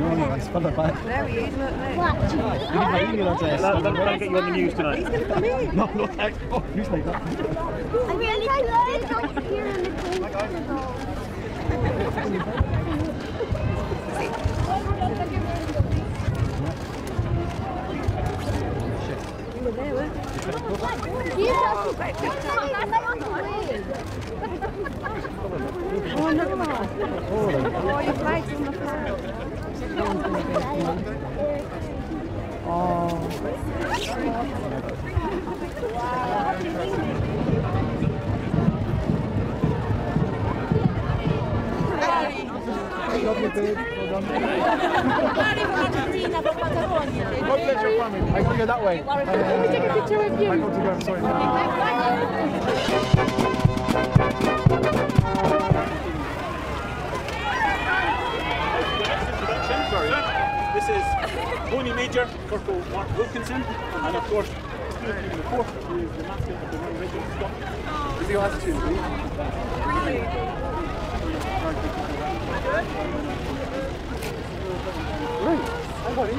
No, it's further back. There he is, look, look. What? You need my email address. That, that, that'll get you on the news tonight. No, no, thanks. Oh, who's like that? I'm really good. Here in the Oh, your flag's on the floor. Lovely, babe. Well done. God bless your family. I go you that way. Let me take a picture with you. I go to go. Sorry. This is Pony Major, Corporal Mark Wilkinson, and of course, Stephen McCourt, who is the Master of the Royal Regiment of Scotland. Is the last two, please? Right, everybody.